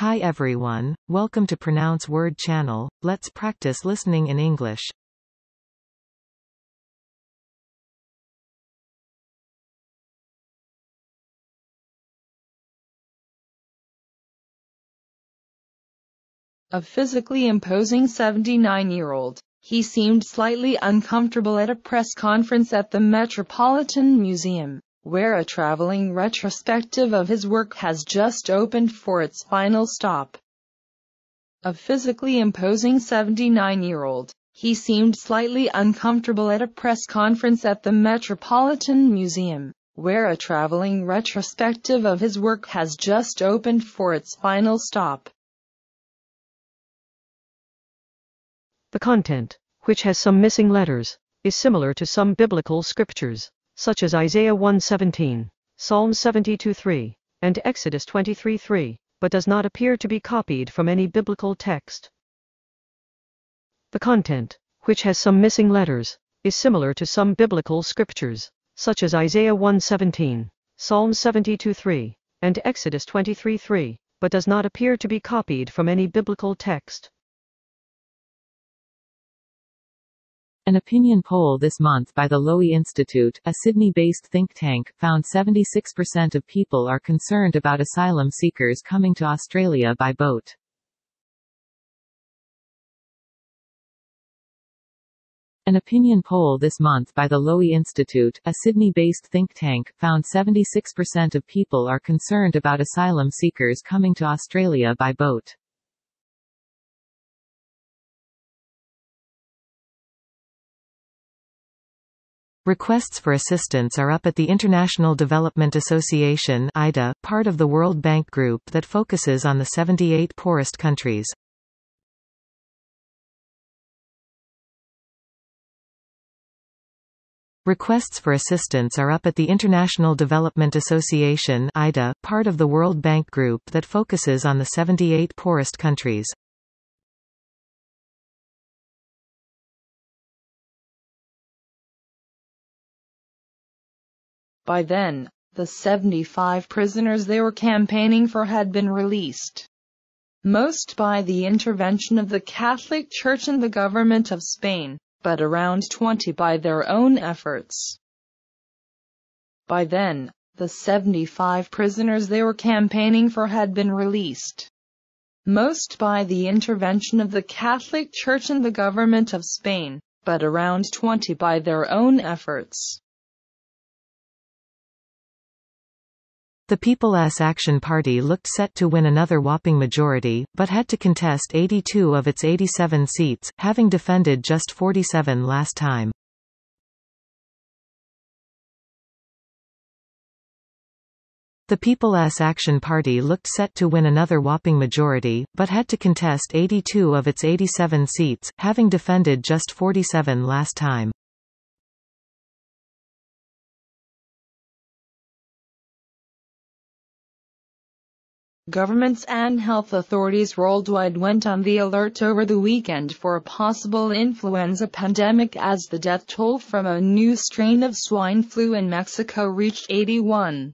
Hi everyone, welcome to Pronounce Word channel, let's practice listening in English. A physically imposing 79-year-old, he seemed slightly uncomfortable at a press conference at the Metropolitan Museum, where a traveling retrospective of his work has just opened for its final stop. A physically imposing 79-year-old, he seemed slightly uncomfortable at a press conference at the Metropolitan Museum, where a traveling retrospective of his work has just opened for its final stop. The content, which has some missing letters, is similar to some biblical scriptures, such as Isaiah 1:17, Psalm 72:3, and Exodus 23:3, but does not appear to be copied from any biblical text. The content, which has some missing letters, is similar to some biblical scriptures, such as Isaiah 1:17, Psalm 72:3, and Exodus 23:3, but does not appear to be copied from any biblical text. An opinion poll this month by the Lowy Institute, a Sydney-based think tank, found 76% of people are concerned about asylum seekers coming to Australia by boat. An opinion poll this month by the Lowy Institute, a Sydney-based think tank, found 76% of people are concerned about asylum seekers coming to Australia by boat. Requests for assistance are up at the International Development Association IDA, part of the World Bank Group that focuses on the 78 poorest countries. Requests for assistance are up at the International Development Association IDA, part of the World Bank Group that focuses on the 78 poorest countries. By then, the 75 prisoners they were campaigning for had been released. Most by the intervention of the Catholic Church and the government of Spain, but around 20 by their own efforts. By then, the 75 prisoners they were campaigning for had been released. Most by the intervention of the Catholic Church and the government of Spain, but around 20 by their own efforts. The People's Action Party looked set to win another whopping majority, but had to contest 82 of its 87 seats, having defended just 47 last time. The People's Action Party looked set to win another whopping majority, but had to contest 82 of its 87 seats, having defended just 47 last time. Governments and health authorities worldwide went on the alert over the weekend for a possible influenza pandemic as the death toll from a new strain of swine flu in Mexico reached 81.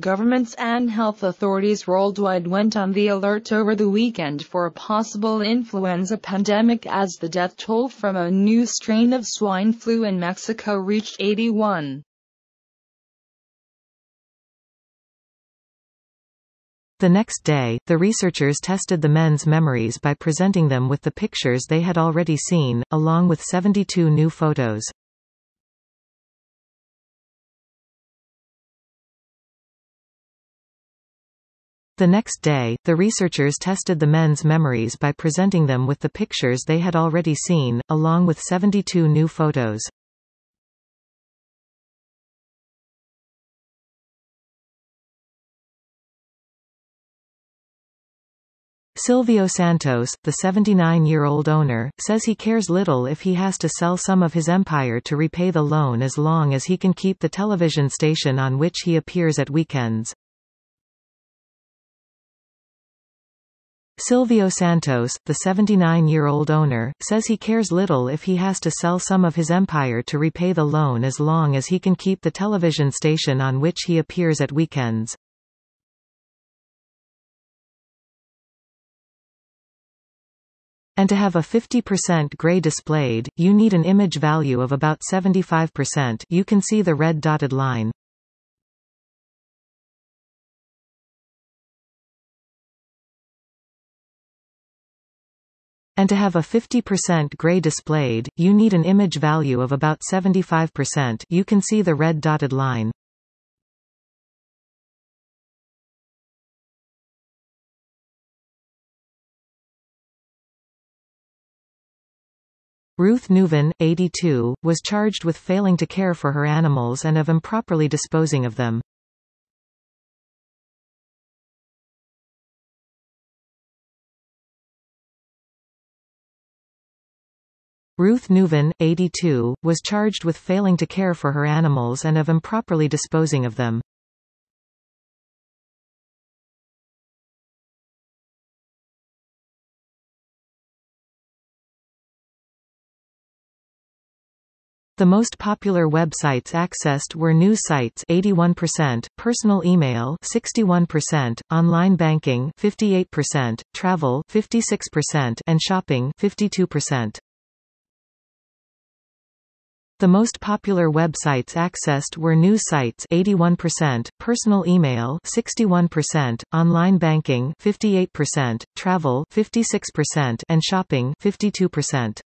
Governments and health authorities worldwide went on the alert over the weekend for a possible influenza pandemic as the death toll from a new strain of swine flu in Mexico reached 81. The next day, the researchers tested the men's memories by presenting them with the pictures they had already seen, along with 72 new photos. The next day, the researchers tested the men's memories by presenting them with the pictures they had already seen, along with 72 new photos. Silvio Santos, the 79-year-old owner, says he cares little if he has to sell some of his empire to repay the loan as long as he can keep the television station on which he appears at weekends. Silvio Santos, the 79-year-old owner, says he cares little if he has to sell some of his empire to repay the loan as long as he can keep the television station on which he appears at weekends. And to have a 50% gray displayed, you need an image value of about 75% you can see the red dotted line. And to have a 50% gray displayed, you need an image value of about 75% you can see the red dotted line. Ruth Neuven, 82, was charged with failing to care for her animals and of improperly disposing of them. Ruth Neuven, 82, was charged with failing to care for her animals and of improperly disposing of them. The most popular websites accessed were news sites 81%, personal email 61%, online banking 58%, travel 56% and shopping 52%. The most popular websites accessed were news sites 81%, personal email 61%, online banking 58%, travel 56% and shopping 52%.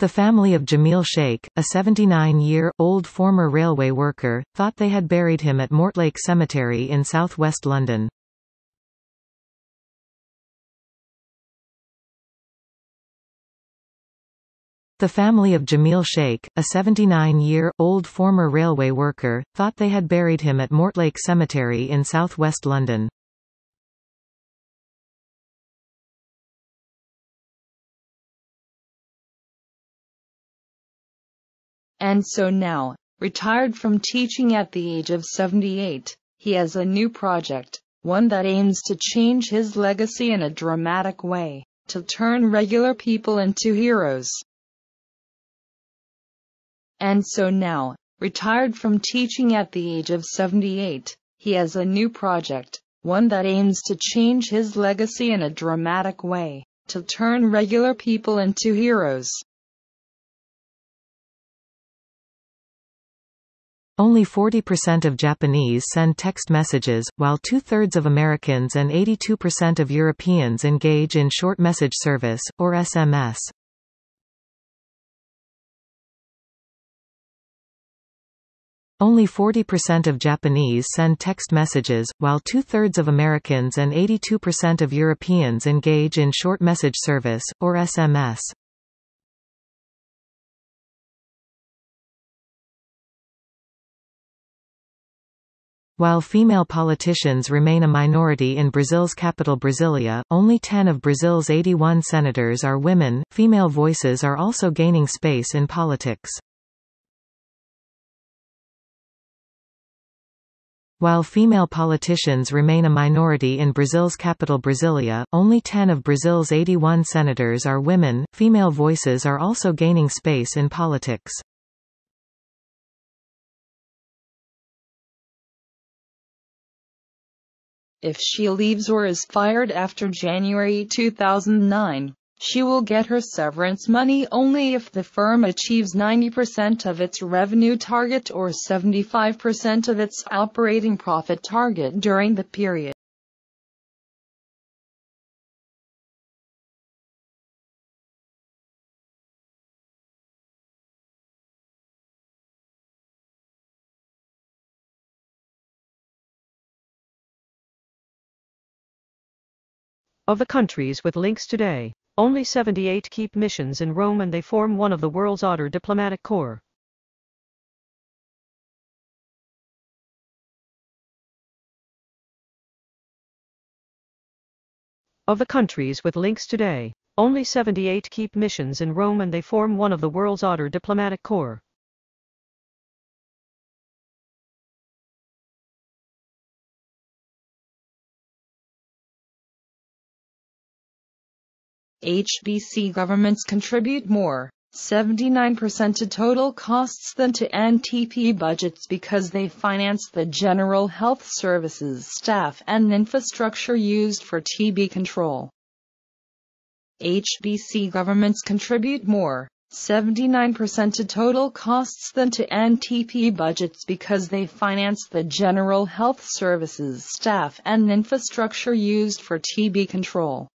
The family of Jamil Sheikh, a 79-year-old former railway worker, thought they had buried him at Mortlake Cemetery in southwest London. The family of Jamil Sheikh, a 79-year-old former railway worker, thought they had buried him at Mortlake Cemetery in southwest London. And so now, retired from teaching at the age of 78, he has a new project, one that aims to change his legacy in a dramatic way, to turn regular people into heroes. And so now, retired from teaching at the age of 78, he has a new project, one that aims to change his legacy in a dramatic way, to turn regular people into heroes. Only 40% of Japanese send text messages, while two-thirds of Americans and 82% of Europeans engage in short message service, or SMS. Only 40% of Japanese send text messages, while two-thirds of Americans and 82% of Europeans engage in short message service, or SMS. While female politicians remain a minority in Brazil's capital Brasilia, only 10 of Brazil's 81 senators are women. Female voices are also gaining space in politics. While female politicians remain a minority in Brazil's capital Brasilia, only 10 of Brazil's 81 senators are women. Female voices are also gaining space in politics. If she leaves or is fired after January 2009, she will get her severance money only if the firm achieves 90% of its revenue target or 75% of its operating profit target during the period. Of the countries with links today, only 78 keep missions in Rome and they form one of the world's outer diplomatic corps. Of the countries with links today, only 78 keep missions in Rome and they form one of the world's outer diplomatic corps. HBC governments contribute more 79% to total costs than to NTP budgets because they finance the general health services staff and infrastructure used for TB control. HBC governments contribute more, 79% to total costs than to NTP budgets because they finance the general health services staff and infrastructure used for TB control.